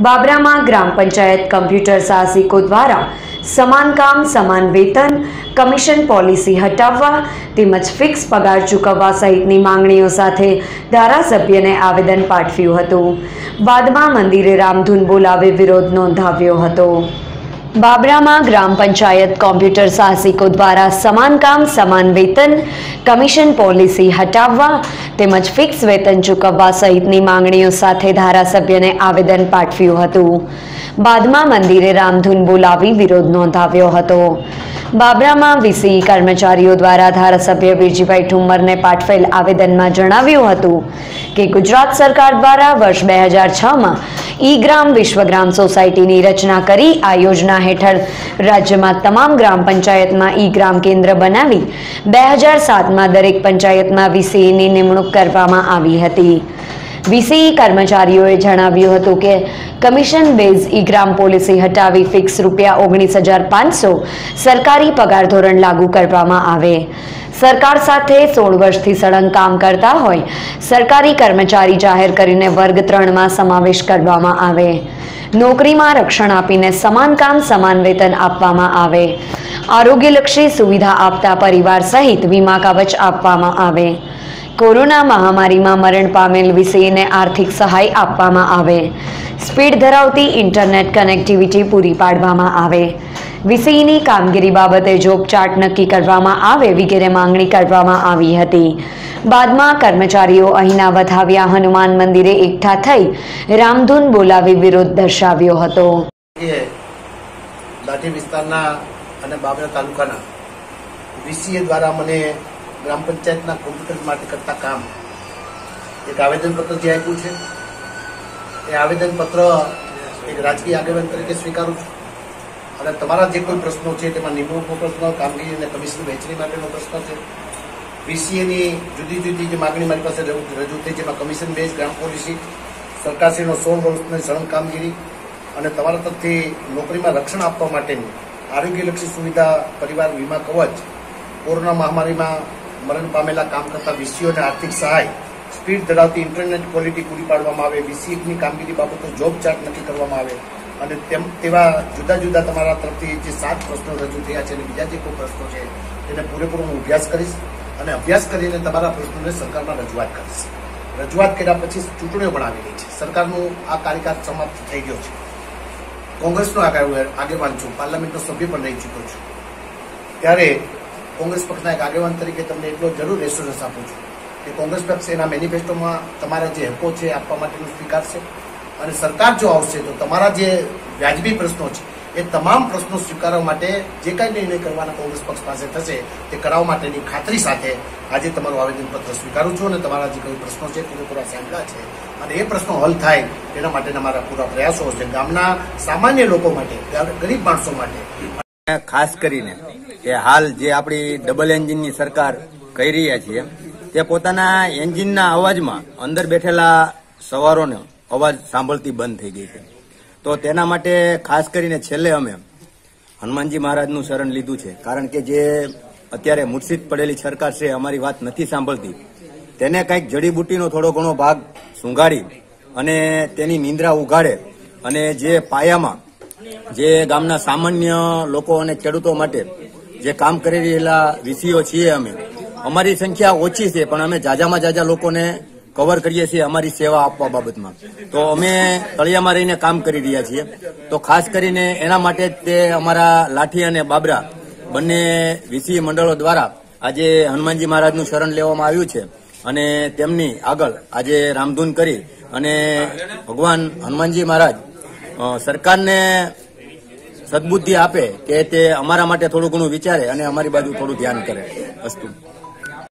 બાબરામાં ગ્રામ panchayat computer સાહસિકો દ્વારા સમાન કામ, સમાન વેતન, કમિશન પોલિસી હટાવવા તેમજ ફિક્સ પગાર ચૂકવવા સહિતની માંગણીઓ સાથે ધારાસભ્યને આવેદન પાઠવ્યું હતું. બાદમાં મંદિરે રામધૂન બોલાવે વિરોધ નોંધાવ્યો હતો. બાબરામાં ગ્રામ પંચાયત કોમ્પ્યુટર સાહસિકો દ્વારા સમાન કામ, સમાન વેતન, કમિશન પોલિસી હટાવવા તેમજ ફિક્સ વેતન ચૂકવવા સહિતની માંગણીઓ સાથે ધારાસભ્યને આવેદન પાઠવ્યું હતું. બાદમાં મંદિરે રામધૂન બોલાવી વિરોધ નોંધાવ્યો હતો. બાબરામાં વીસી કર્મચારીઓ દ્વારા ધારાસભ્ય વીરજીભાઈ ઠુમ્મરને પાઠવેલ આવેદનમાં જણાવ્યું હતું કે ગુજરાત સરકાર દ્વારા વર્ષ બે હજાર છમાં ઈ ગ્રામ વિશ્વગ્રામ સોસાયટીની રચના કરી આ યોજના હેઠળ રાજ્યમાં તમામ ગ્રામ પંચાયતમાં ઈ ગ્રામ કેન્દ્ર બનાવી બે હજાર સાતમાં દરેક પંચાયતમાં વીસીઈની નિમણૂક કરવામાં આવી હતી. વીસીઈ કર્મચારીઓએ જણાવ્યું હતું કે commission base E Gram policy હટાવી ફિક્સ રૂપિયા ઓગણીસ હજાર પાંચસો સરકારી પગાર ધોરણ લાગુ કરવામાં આવે. સરકાર સાથે સોળ વર્ષથી સળંગ કામ કરતા હોય, સરકારી કર્મચારી જાહેર કરીને વર્ગ ત્રણમાં સમાવેશ કરવામાં આવે. નોકરીમાં રક્ષણ આપીને સમાન કામ, સમાન વેતન આપવામાં આવે. આરોગ્યલક્ષી સુવિધા આપતા પરિવાર સહિત વીમા કવચ આપવામાં આવે. કોરોના મહામારીમાં મરણ પામેલ વિષયને આર્થિક સહાય આપવામાં આવે. સ્પીડ ધરાવતી ઇન્ટરનેટ કનેક્ટિવિટી પૂરી પાડવામાં આવે. વિષયની કામગીરી બાબતે જોબ ચાર્ટ નક્કી કરવામાં આવે વગેરે માંગણી કરવામાં આવી હતી. બાદમાં કર્મચારીઓ અહીંના વધાવ્યા હનુમાન મંદિરે એકઠા થઈ રામધૂન બોલાવી વિરોધ દર્શાવ્યો હતો. વિસ્તારના અને બાબરા તાલુકાના વીસીએ દ્વારા મને ગ્રામ પંચાયતના કોમ્પ્યુટર માટે કરતા કામ. એક આવેદનપત્ર જે આપ્યું છે, એ આવેદનપત્ર એક રાજકીય આગેવાન તરીકે સ્વીકારું છું. અને તમારા જે કોઈ પ્રશ્નો છે, તેમાં નિમણૂકનો પ્રશ્ન, કામગીરી અને કમિશન વહેંચણી માટેનો પ્રશ્ન છે. વીસીએની જુદી જુદી જે માગણી મારી પાસે રજૂ થઈ, જેમાં કમિશન બેઝ, ગ્રામ પોલિસી, સરકારશ્રીનો સોળ વર્ષની સળંગ કામગીરી અને તમારા તરફથી નોકરીમાં રક્ષણ આપવા માટેની આરોગ્યલક્ષી સુવિધા, પરિવાર વીમા કવચ, કોરોના મહામારીમાં મરણ પામેલા કામ કરતા વીસીઓને આર્થિક સહાય, સ્પીડ ધરાવતી ઇન્ટરનેટ ક્વોલિટી પૂરી પાડવામાં આવે વીસીની કામગીરી બાબતો જોબ ચાર્ટ નક્કી કરવામાં આવે અને તેમ, તેવા જુદા જુદા તમારા તરફથી જે સાત પ્રશ્નો રજૂ થયા છે અને બીજા જે કોઈ પ્રશ્નો છે, તેને પૂરેપૂરો હું અભ્યાસ કરીશ અને અભ્યાસ કરીને તમારા પ્રશ્નોને સરકારમાં રજૂઆત કરીશ. રજૂઆત કર્યા પછી ચૂંટણીઓ પણ આવી રહી છે. સરકારનું આ કાર્યકાળ સમાપ્ત થઈ ગયો છે. કોંગ્રેસનો આગેવાન છું, પાર્લામેન્ટનો સભ્ય પણ રહી ચૂક્યો છું. ત્યારે કોંગ્રેસ પક્ષના એક આગેવાન તરીકે તમને એટલો જરૂર એશ્યોરન્સ આપું છું કે કોંગ્રેસ પક્ષ એના મેનિફેસ્ટોમાં તમારા જે હકો છે આપવા માટેનું સ્વીકારશે અને સરકાર જો આવશે તો તમારા જે વ્યાજબી પ્રશ્નો છે, એ તમામ પ્રશ્નો સ્વીકારવા માટે જે કાંઈ નિર્ણય કરવાના કોંગ્રેસ પક્ષ પાસે થશે, તે કરાવવા માટેની ખાતરી સાથે આજે તમારું આવેદનપત્ર સ્વીકારું છું અને તમારા જે કોઈ પ્રશ્નો છે પૂરેપૂરા સાંભળ્યા છે. અને એ પ્રશ્નો હલ થાય તેના માટેના મારા પૂરા પ્રયાસો છે ગામના સામાન્ય લોકો માટે, ગરીબ માણસો માટે. ખાસ કરીને કે હાલ જે આપણી ડબલ એન્જિનની સરકાર કહી રહ્યા છીએ, તે પોતાના એન્જિનના અવાજમાં અંદર બેઠેલા સવારોનો અવાજ સાંભળતી બંધ થઈ ગઈ છે. તો તેના માટે ખાસ કરીને છેલ્લે અમે હનુમાનજી મહારાજનું શરણ લીધું છે. કારણ કે જે અત્યારે મૂર્છિત પડેલી સરકાર છે, અમારી વાત નથી સાંભળતી. તેને કંઈક જડીબુટીનો થોડો ઘણો ભાગ સુંઘાડી અને તેની નિંદ્રા ઉગાડે અને જે પાયામાં જે ગામના સામાન્ય લોકો અને ખેડૂતો માટે જે કામ કરી રહેલા વીસીઓ છીએ અમે. અમારી સંખ્યા ઓછી છે, પણ અમે જાજામાં જાજા લોકોને કવર કરીએ છીએ અમારી સેવા આપવા બાબતમાં. તો અમે તળિયામાં રહીને કામ કરી રહ્યા છીએ. તો ખાસ કરીને એના માટે તે અમારા લાઠી અને બાબરા બંને વીસી મંડળો દ્વારા આજે હનુમાનજી મહારાજનું શરણ લેવામાં આવ્યું છે. અને તેમની આગળ આજે રામધૂન કરી અને ભગવાન હનુમાનજી મહારાજ સરકારને સદબુદ્ધિ આપે કે તે અમારા માટે થોડું ઘણું વિચારે અને અમારી બાજુ થોડું ધ્યાન કરે વસ્તુ.